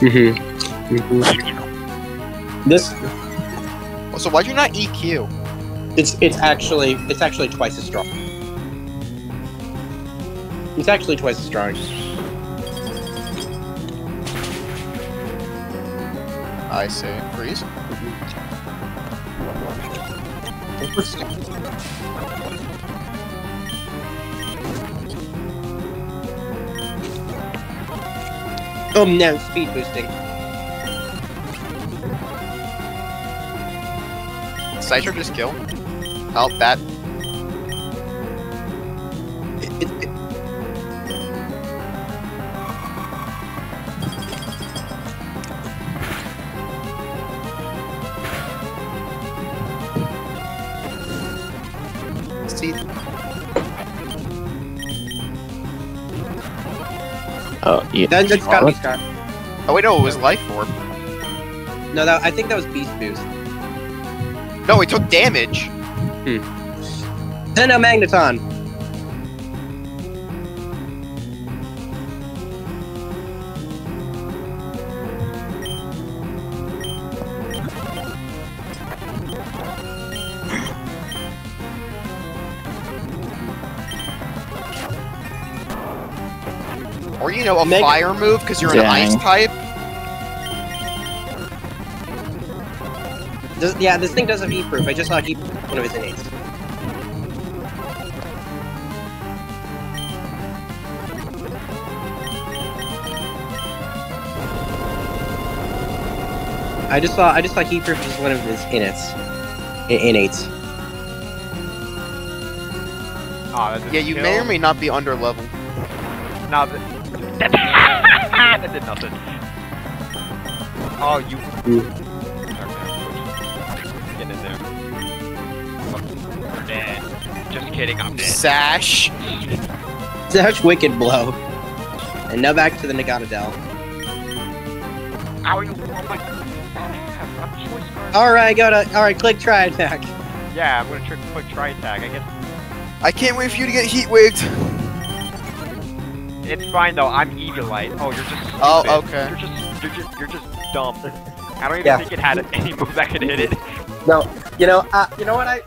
Mhm. This So why'd you not EQ? it's it's actually it's actually twice as strong. It's actually twice as strong. I see. Freeze. Oh no, speed boosting. Citra just kill. Oh, that. See, Oh, yeah. that, that's gotta be Scott. oh wait, no, it was Life Orb. No, that, I think that was beast boost. No, he took damage. Hmm. Nintendo Magneton. Or, you know, a Meg- fire move because you're an ice type. Does, yeah, this thing does have heat proof. I just saw heat one of his innate. I just saw I just saw heat proof as one of his innats. I- Innates. Oh, Yeah, you kill. may or may not be under level. No, that, that did nothing. Oh, you. Okay, Get in there. Fuck, dead. Just kidding, I'm dead. Sash. Such wicked blow. And now back to the Nagata Dell. Ow, you. Oh my. I'm choice. Alright, go to alright, click Tri Attack. Yeah, I'm gonna trick quick Tri Attack. I guess I can't wait for you to get heat wigged. It's fine though. I'm Eviolite. Oh, you're just. Oh, okay. You're just. You're just. You're just dumb. I don't even Yeah. think it had any move that could hit it. No, you know, uh, you know what I